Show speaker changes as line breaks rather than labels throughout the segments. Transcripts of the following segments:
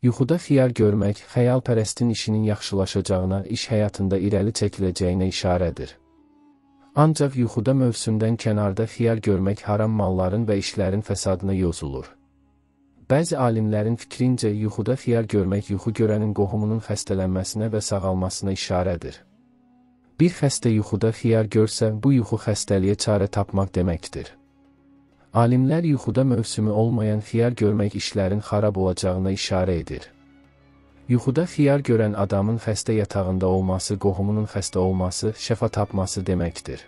Yuxuda xiyar görmək xəyalpərəstin işinin yaxşılaşacağına, iş həyatında irəli çəkiləcəyinə işarədir. Ancaq yuxuda mövsümdən kənarda xiyar görmək haram malların və işlərin fəsadına yozulur. Bəzi alimlərin fikrincə yuxuda xiyar görmək yuxu görənin qohumunun xəstələnməsinə və sağalmasına işarədir. Bir xəstə yuxuda xiyar görsə, bu yuxu xəstəliyə çarə tapmaq deməkdir. Alimlər yuxuda mövsümü olmayan xiyar görmək işlərin xarab olacağına işarə edir. Yuxuda xiyar görən adamın xəstə yatağında olması, qohumunun xəstə olması, şəfa tapması deməkdir.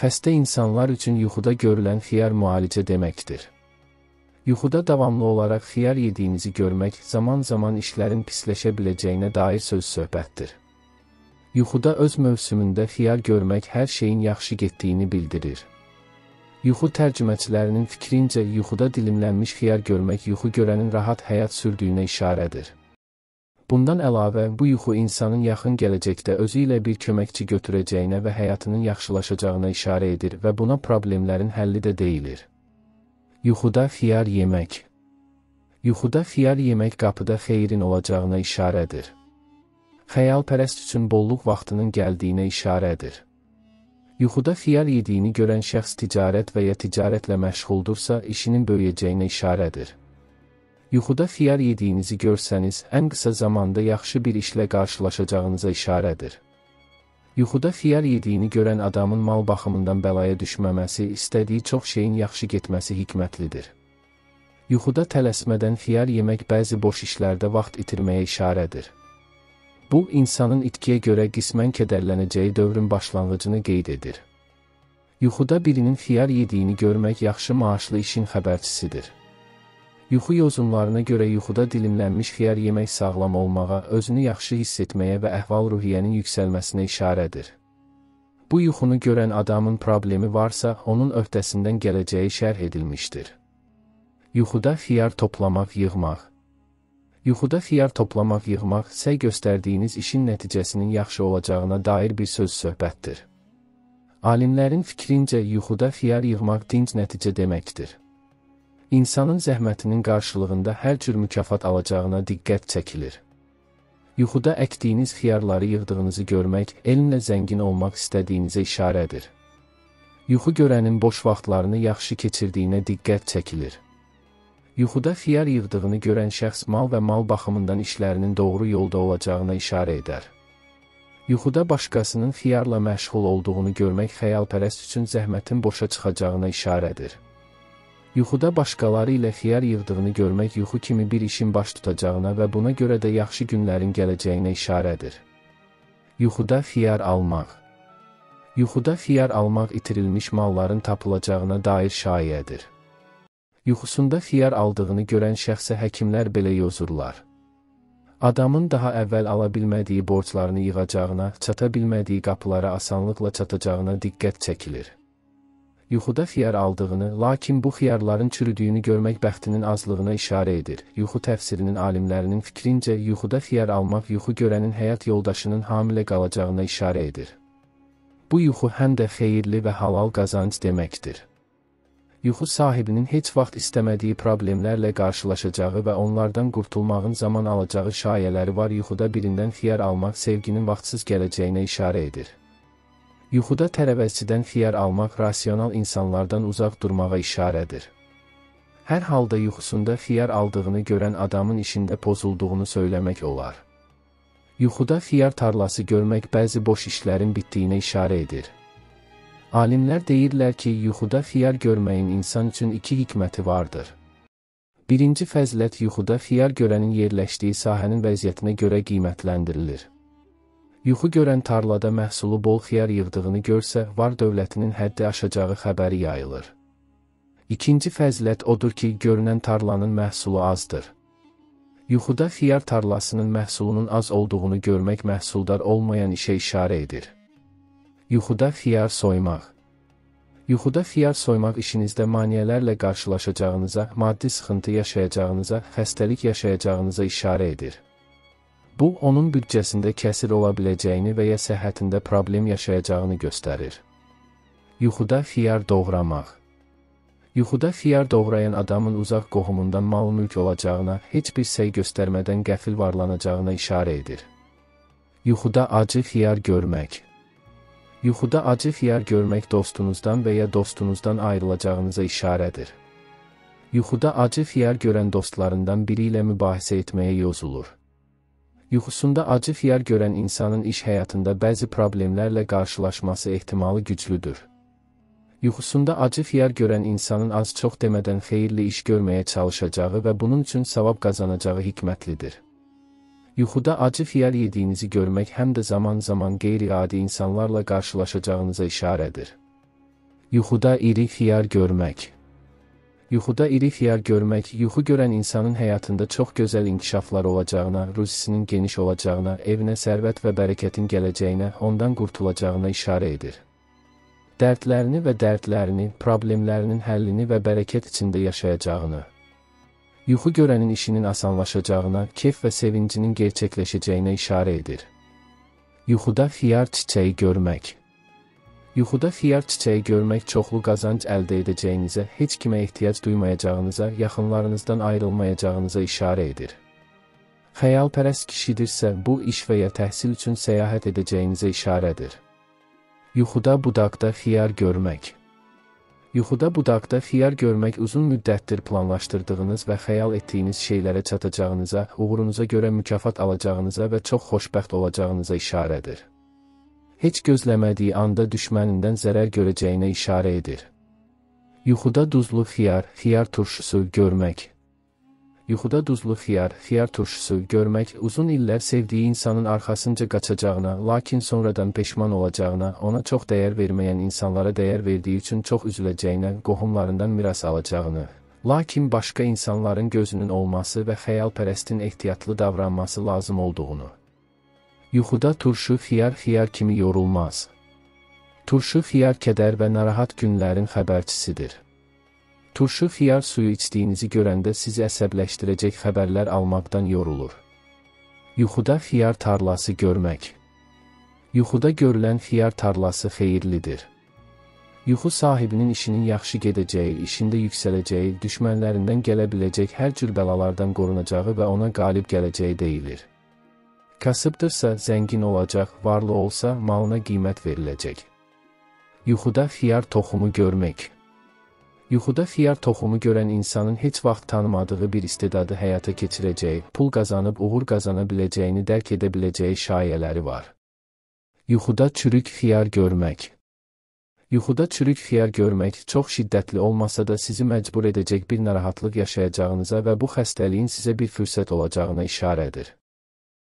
Xəstə insanlar üçün yuxuda görülən xiyar müalicə deməkdir. Yuxuda davamlı olaraq xiyar yediyinizi görmək zaman-zaman işlərin pisləşə biləcəyinə dair söz söhbətdir. Yuxuda öz mövsümündə xiyar görmək hər şeyin yaxşı getdiyini bildirir. Yuxu tərcüməçilərinin fikrincə yuxuda dilimlənmiş xiyar görmək yuxu görənin rahat həyat sürdüyünə işarədir. Bundan əlavə, bu yuxu insanın yaxın gələcəkdə özü ilə bir köməkçi götürəcəyinə və həyatının yaxşılaşacağına işarə edir və buna problemlərin həlli də deyilir. Yuxuda xiyar yemək Yuxuda xiyar yemək qapıda xeyrin olacağına işarədir. Xəyalpərəst üçün bolluq vaxtının gəldiyinə işarədir. Yuxuda xiyar yediyini görən şəxs ticarət və ya ticarətlə məşğuldursa, işinin böyüyəcəyinə işarədir. Yuxuda xiyar yediyinizi görsəniz, ən qısa zamanda yaxşı bir işlə qarşılaşacağınıza işarədir. Yuxuda xiyar yediyini görən adamın mal baxımından bəlaya düşməməsi, istədiyi çox şeyin yaxşı getməsi hikmətlidir. Yuxuda tələsmədən xiyar yemək bəzi boş işlərdə vaxt itirməyə işarədir. Bu, insanın itkiyə görə qismən kədərlənəcəyi dövrün başlanğıcını qeyd edir. Yuxuda birinin xiyar yediyini görmək yaxşı maaşlı işin xəbərçisidir. Yuxu yozunlarına görə yuxuda dilimlənmiş xiyar yemək sağlam olmağa, özünü yaxşı hiss etməyə və əhval-ruhiyyənin yüksəlməsinə işarədir. Bu yuxunu görən adamın problemi varsa, onun öhdəsindən gələcəyi şərh edilmişdir. Yuxuda xiyar toplamaq, yığmaq Yuxuda xiyar toplamaq, yığmaq, səy göstərdiyiniz işin nəticəsinin yaxşı olacağına dair bir söz söhbətdir. Alimlərin fikrincə yuxuda xiyar yığmaq dinc nəticə deməkdir. İnsanın zəhmətinin qarşılığında hər cür mükafat alacağına diqqət çəkilir. Yuxuda əkdiyiniz xiyarları yığdığınızı görmək, elmlə zəngin olmaq istədiyinizə işarədir. Yuxu görənin boş vaxtlarını yaxşı keçirdiyinə diqqət çəkilir. Yuxuda xiyar yığdığını görən şəxs mal və mal baxımından işlərinin doğru yolda olacağına işarə edər. Yuxuda başqasının xiyarla məşğul olduğunu görmək xəyalpərəst üçün zəhmətin boşa çıxacağına işarədir. Yuxuda başqaları ilə xiyar yığdığını görmək yuxu kimi bir işin baş tutacağına və buna görə də yaxşı günlərin gələcəyinə işarədir. Yuxuda xiyar almaq Yuxuda xiyar almaq itirilmiş malların tapılacağına dair şayədir. Yuxusunda xiyar aldığını görən şəxsə həkimlər belə yozurlar. Adamın daha əvvəl ala bilmədiyi borclarını yığacağına, çata bilmədiyi qapılara asanlıqla çatacağına diqqət çəkilir. Yuxuda xiyar aldığını, lakin bu xiyarların çürüdüyünü görmək bəxtinin azlığına işarə edir. Yuxu təfsirinin alimlərinin fikrincə yuxuda xiyar almaq yuxu görənin həyat yoldaşının hamilə qalacağına işarə edir. Bu yuxu həm də xeyirli və halal qazanc deməkdir yuxu sahibinin heç vaxt istəmədiyi problemlərlə qarşılaşacağı və onlardan qurtulmağın zaman alacağı şayələri var. Yuxuda birindən xiyar almaq sevginin vaxtsız gələcəyinə işarə edir. Yuxuda tərəvəzçidən xiyar almaq rasional insanlardan uzaq durmağa işarədir. Hər halda yuxusunda xiyar aldığını görən adamın işində pozulduğunu söyləmək olar. Yuxuda xiyar tarlası görmək bəzi boş işlərin bitdiyinə işarə edir. Alimlər deyirlər ki, yuxuda xiyar görməyin insan üçün iki hikməti vardır. Birinci fəzilət yuxuda xiyar görənin yerləşdiyi sahənin vəziyyətinə görə qiymətləndirilir. Yuxu görən tarlada məhsulu bol xiyar yığdığını görsə, var dövlətinin həddi aşacağı xəbəri yayılır. İkinci fəzilət odur ki, görünən tarlanın məhsulu azdır. Yuxuda xiyar tarlasının məhsulunun az olduğunu görmək məhsuldar olmayan işə işarə edir. Yuxuda xiyar soymaq Yuxuda xiyar soymaq işinizdə maneələrlə qarşılaşacağınıza, maddi sıxıntı yaşayacağınıza, xəstəlik yaşayacağınıza işarə edir. Bu, onun büdcəsində kəsir ola biləcəyini və ya səhhətində problem yaşayacağını göstərir. Yuxuda xiyar doğramaq Yuxuda xiyar doğrayan adamın uzaq qohumundan mal-mülk olacağına, heç bir səy göstərmədən qəfil varlanacağına işarə edir. Yuxuda acı xiyar görmək Yuxuda acı xiyar görmək dostunuzdan və ya dostunuzdan ayrılacağınıza işarədir. Yuxuda acı xiyar görən dostlarından biri ilə mübahisə etməyə yozulur. Yuxusunda acı xiyar görən insanın iş həyatında bəzi problemlərlə qarşılaşması ehtimalı güclüdür. Yuxusunda acı xiyar görən insanın az-çox demədən xeyirli iş görməyə çalışacağı və bunun üçün savab qazanacağı hikmətlidir. Yuxuda acı xiyar yediyinizi görmək həm də zaman-zaman qeyri-adi insanlarla qarşılaşacağınıza işarədir. Yuxuda iri xiyar görmək. Yuxuda iri xiyar görmək, yuxu görən insanın həyatında çox gözəl inkişaflar olacağına, ruzisinin geniş olacağına, evinə sərvət və bərəkətin gələcəyinə, ondan qurtulacağına işarə edir. Dərdlərini və dərdlərini, problemlərinin həllini və bərəkət içində yaşayacağını, yuxu görənin işinin asanlaşacağına, keyf və sevincinin gerçəkləşəcəyinə işarə edir. Yuxuda xiyar çiçəyi görmək Yuxuda xiyar çiçəyi görmək çoxlu qazanc əldə edəcəyinizə, heç kimə ehtiyac duymayacağınıza, yaxınlarınızdan ayrılmayacağınıza işarə edir. Xəyalpərəst kişidirsə, bu iş və ya təhsil üçün səyahət edəcəyinizə işarədir. Yuxuda budaqda xiyar görmək. Yuxuda budaqda xiyar görmək uzun müddətdir planlaşdırdığınız və xəyal etdiyiniz şeylərə çatacağınıza, uğurunuza görə mükafat alacağınıza və çox xoşbəxt olacağınıza işarədir. Heç gözləmədiyi anda düşmənindən zərər görəcəyinə işarə edir. Yuxuda duzlu xiyar, xiyar turşusu görmək. Yuxuda duzlu xiyar, xiyar turşusu görmək uzun illər sevdiyi insanın arxasınca qaçacağına, lakin sonradan peşman olacağına, ona çox dəyər verməyən insanlara dəyər verdiyi üçün çox üzüləcəyinə, qohumlarından miras alacağını, lakin başqa insanların gözünün olması və xəyalpərəstin ehtiyatlı davranması lazım olduğunu. Yuxuda turşu xiyar xiyar kimi yorulmaz. Turşu xiyar kədər və narahat günlərin xəbərçisidir. Turşu xiyar suyu içdiyinizi görəndə sizi əsəbləşdirəcək xəbərlər almaqdan yorulur. Yuxuda xiyar tarlası görmək Yuxuda görülən xiyar tarlası xeyirlidir. Yuxu sahibinin işinin yaxşı gedəcəyi, işində yüksələcəyi, düşmənlərindən gələ biləcək hər cür bəlalardan qorunacağı və ona qalib gələcəyi deyilir. Kasıbdırsa zəngin olacaq, varlı olsa malına qiymət veriləcək. Yuxuda xiyar toxumu görmək Yuxuda xiyar toxumu görən insanın heç vaxt tanımadığı bir istedadı həyata keçirəcəyi, pul qazanıb uğur qazana biləcəyini dərk edə biləcəyi şayələri var. Yuxuda çürük xiyar görmək Yuxuda çürük xiyar görmək çox şiddətli olmasa da sizi məcbur edəcək bir narahatlıq yaşayacağınıza və bu xəstəliyin sizə bir fürsət olacağına işarədir.